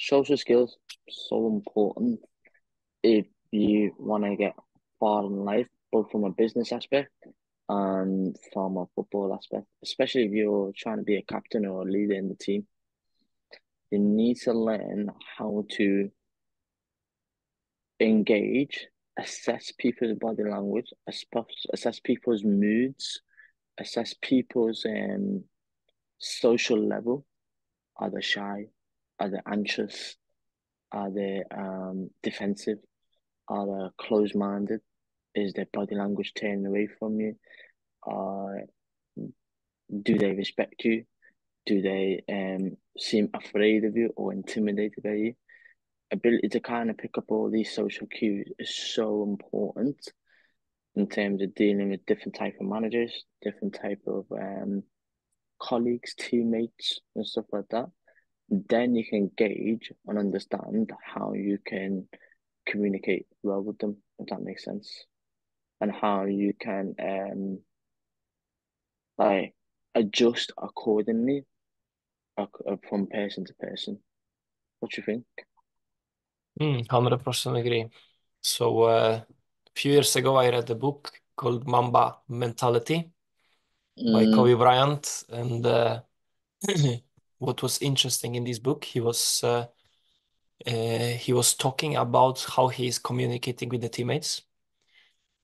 social skills so important if you want to get far in life, both from a business aspect and from a football aspect, especially if you're trying to be a captain or a leader in the team. You need to learn how to engage, assess people's body language, assess people's moods, assess people's um, social level. Are they shy? Are they anxious? Are they um, defensive? Are they closed minded? Is their body language turning away from you? Uh, do they respect you? Do they um, seem afraid of you or intimidated by you? Ability to kind of pick up all these social cues is so important in terms of dealing with different type of managers, different type of um, colleagues, teammates, and stuff like that. Then you can gauge and understand how you can communicate well with them, if that makes sense, and how you can um like adjust accordingly uh, from person to person. What do you think? Mm, 100% agree. So uh, a few years ago, I read a book called Mamba Mentality mm. by Kobe Bryant, and uh, what was interesting in this book, he was uh, uh, he was talking about how he is communicating with the teammates,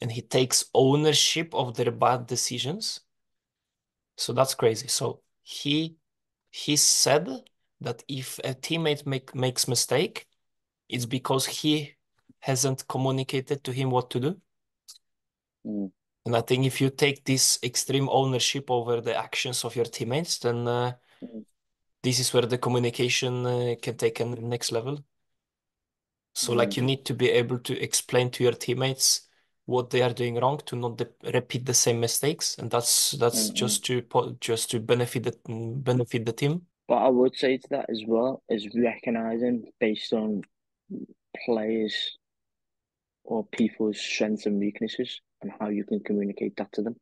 and he takes ownership of their bad decisions. So that's crazy. So he he said that if a teammate make makes mistake, it's because he hasn't communicated to him what to do. Mm. And I think if you take this extreme ownership over the actions of your teammates, then uh, mm. This is where the communication uh, can take a next level. So, mm. like, you need to be able to explain to your teammates what they are doing wrong to not repeat the same mistakes, and that's that's just to just to benefit the benefit the team. But I would say to that as well is recognizing based on players or people's strengths and weaknesses and how you can communicate that to them.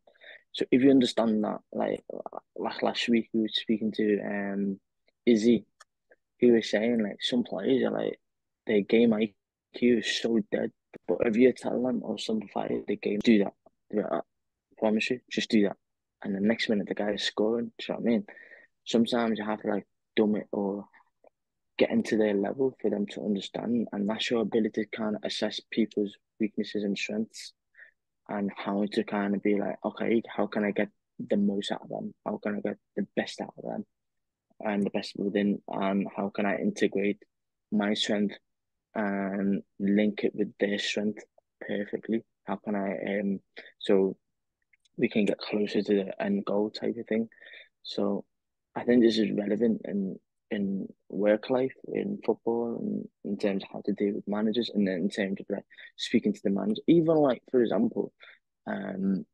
So if you understand that, like like last week we were speaking to um Izzy, he was saying like some players are like their game IQ is so dead. But if you tell them or simplify the game, do that. Do that. I promise you, just do that. And the next minute the guy is scoring. Do you know what I mean? Sometimes you have to like dumb it or get into their level for them to understand. And that's your ability to kind of assess people's weaknesses and strengths and how to kind of be like, okay, how can I get the most out of them? How can I get the best out of them? And the best within, and how can I integrate my strength and link it with their strength perfectly? How can I, um, so we can get closer to the end goal type of thing. So I think this is relevant in in work life, in football, and in terms of how to deal with managers, and then in terms of like speaking to the manager. Even like for example, um,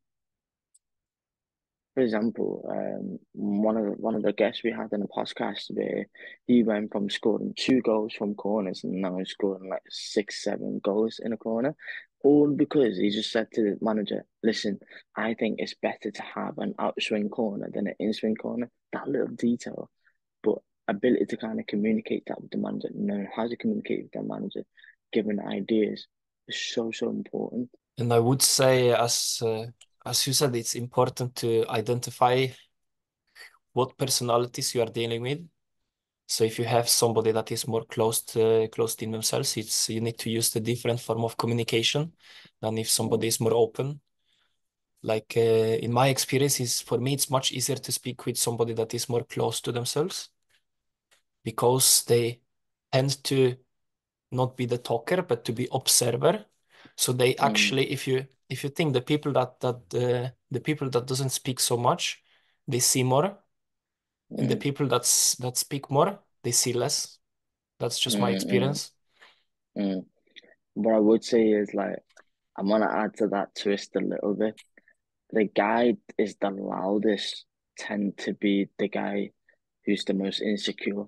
for example, um, one of the, one of the guests we had in the podcast where he went from scoring two goals from corners and now he's scoring like six, seven goals in a corner, all because he just said to the manager, "Listen, I think it's better to have an outswing corner than an inswing corner." That little detail, but ability to kind of communicate that with the manager, knowing how to communicate with the manager, giving ideas is so so important. And I would say, as uh, as you said, it's important to identify what personalities you are dealing with. So if you have somebody that is more closed uh, closed in themselves, it's you need to use the different form of communication than if somebody is more open. Like uh, in my experience, is for me it's much easier to speak with somebody that is more close to themselves because they tend to not be the talker but to be observer so they mm. actually mm. if you if you think the people that that uh, the people that doesn't speak so much they see more mm. and the mm. people that's that speak more they see less that's just my experience mm. what i would say is like i'm gonna add to that twist a little bit the guy is the loudest tend to be the guy who's the most insecure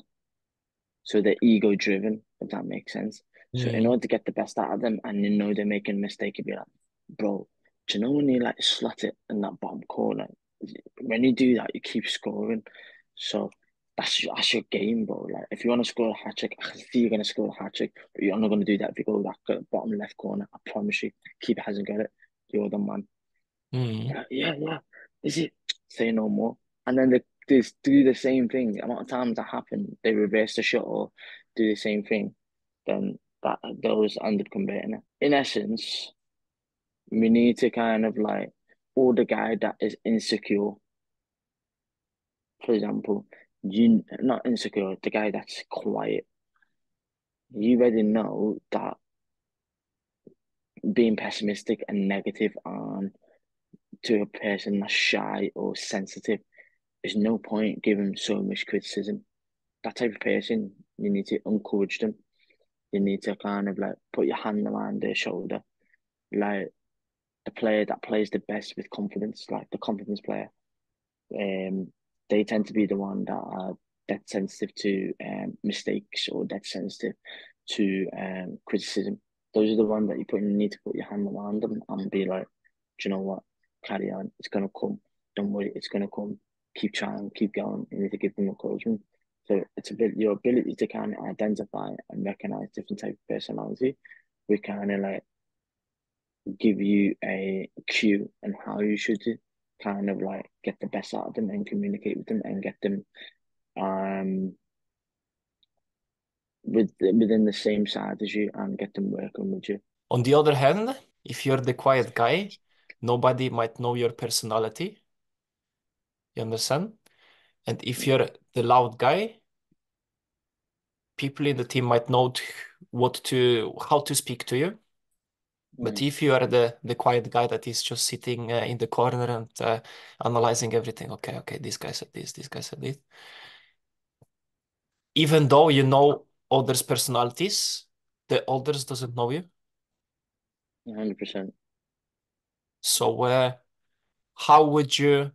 so they're ego driven, if that makes sense. So in order to get the best out of them and you know they're making a mistake, you'd be like, bro, do you know when you like slot it in that bottom corner? When you do that, you keep scoring. So that's that's your game, bro. Like if you want to score a hat trick, I can see you're gonna score a hat trick, but you're not gonna do that if you go that bottom left corner. I promise you. Keeper hasn't got it. You're the man. Mm. Yeah, yeah, yeah. Is it? Say no more. And then they just do the same thing. The amount of times that happen, they reverse the shot or do the same thing. Then that those ended converting it. In essence, we need to kind of like all the guy that is insecure. For example, you not insecure, the guy that's quiet. You already know that being pessimistic and negative on to a person that's shy or sensitive, there's no point giving so much criticism. That type of person, you need to encourage them. You need to kind of like put your hand around their shoulder. Like the player that plays the best with confidence, like the confidence player. Um, they tend to be the one that are that sensitive to um mistakes or that sensitive to um criticism. Those are the ones that you put you need to put your hand around them and be like, do you know what? Carry on. It's gonna come. Don't worry, it's gonna come. Keep trying, keep going. You need to give them encouragement. So it's a bit your ability to kind of identify and recognize different type of personality. We kind of like give you a cue and how you should kind of like get the best out of them and communicate with them and get them um with within the same side as you and get them working with you. On the other hand, if you're the quiet guy, nobody might know your personality. You understand? And if you're the loud guy, people in the team might know what to how to speak to you. But Mm. if you are the the quiet guy that is just sitting uh, in the corner and uh, analyzing everything, okay, okay, this guy said this, this guy said this. Even though you know others' personalities, the others doesn't know you. hundred percent. So uh, how would you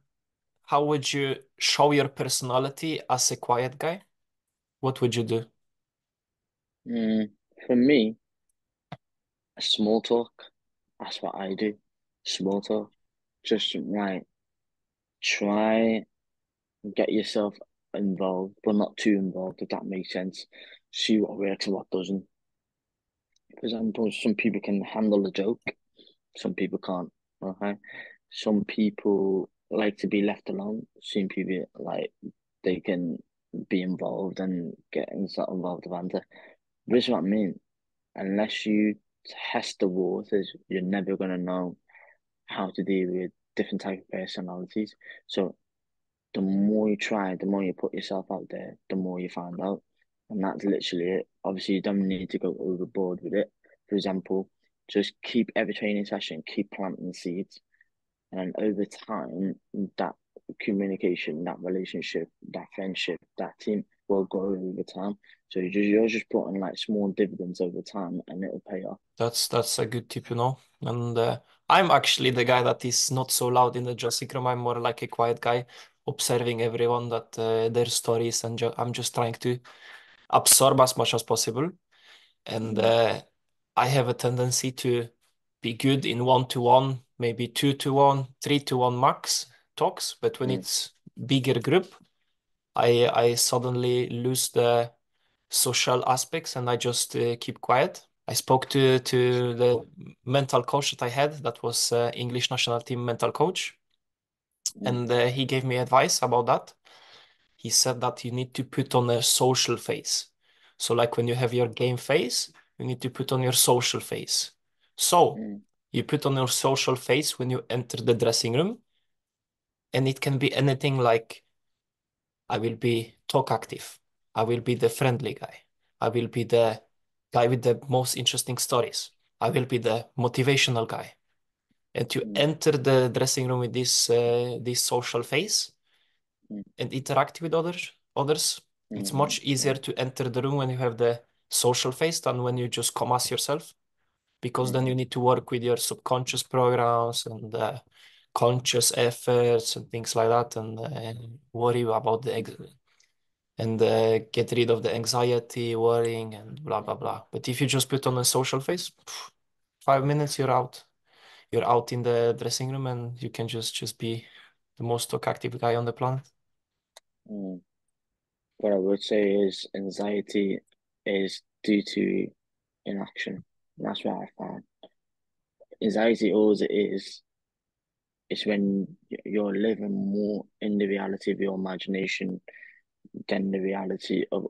how would you show your personality as a quiet guy? What would you do? Mm. For me, small talk. That's what I do. Small talk. Just like try get yourself involved, but not too involved, if that makes sense. See what works and what doesn't. For example, some people can handle a joke, some people can't. Okay. Some people like to be left alone. People like they can be involved and get involved with banter. This is what I mean. Unless you test the waters, you're never gonna know how to deal with different type of personalities. So the more you try, the more you put yourself out there, the more you find out. And that's literally it. Obviously, you don't need to go overboard with it. For example, just keep every training session, keep planting seeds. And over time, that communication, that relationship, that friendship, that team will grow over time. So you just you're just putting like small dividends over time, and it'll pay off. That's that's a good tip, you know. And uh, I'm actually the guy that is not so loud in the dressing room. I'm more like a quiet guy, observing everyone that uh, their stories, and ju I'm just trying to absorb as much as possible. And uh, I have a tendency to be good in one to one, maybe two to one, three to one max talks. But when Mm. it's bigger group, I I suddenly lose the social aspects and I just uh, keep quiet. I spoke to to the mental coach that I had, that was uh, English national team mental coach, Mm. and uh, he gave me advice about that. He said that you need to put on a social face. So like when you have your game face, you need to put on your social face. So Mm. You put on your social face when you enter the dressing room, and it can be anything like I will be talk active. I will be the friendly guy. I will be the guy with the most interesting stories. I will be the motivational guy. And to Mm. enter the dressing room with this uh, this social face Mm. and interact with others, others, it's Mhm. much easier to enter the room when you have the social face than when you just come as yourself. Because then you Mhm. need to work with your subconscious programs and uh, conscious efforts and things like that, and uh, worry about the ex and uh, get rid of the anxiety, worrying, and blah blah blah. But if you just put on a social face, five minutes you're out. You're out in the dressing room, and you can just just be the most talkative guy on the planet. Mm. what I would say is anxiety is due to inaction. That's what I found. Anxiety, all it is, is when you're living more in the reality of your imagination than the reality of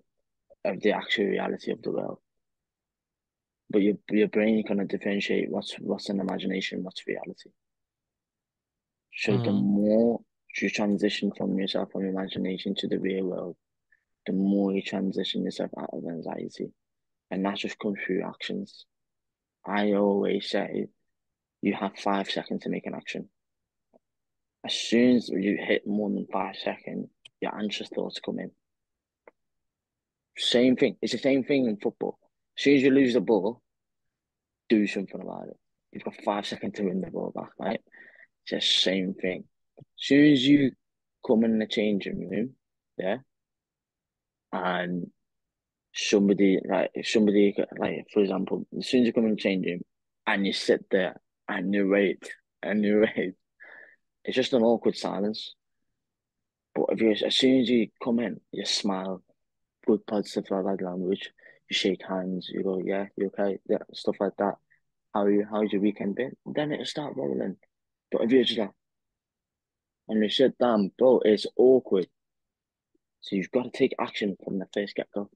of the actual reality of the world. But your your brain kind of differentiate what's what's an imagination, what's reality. So mm. the more you transition from yourself from imagination to the real world, the more you transition yourself out of anxiety. And that just comes through actions. I always say you have five seconds to make an action. As soon as you hit more than five seconds, your anxious thoughts come in. Same thing. It's the same thing in football. As soon as you lose the ball, do something about it. You've got five seconds to win the ball back, right? It's the same thing. As soon as you come in the changing room, yeah, and somebody like somebody like for example, as soon as you come in the changing room and you sit there and you wait and you wait, it's just an awkward silence. But if you as soon as you come in, you smile, good positive like language, you shake hands, you go, yeah, you okay, yeah, stuff like that. How you? How's your weekend been? Then it'll start rolling. But if you're just like, and you sit down, bro, it's awkward. So you've got to take action from the first get go.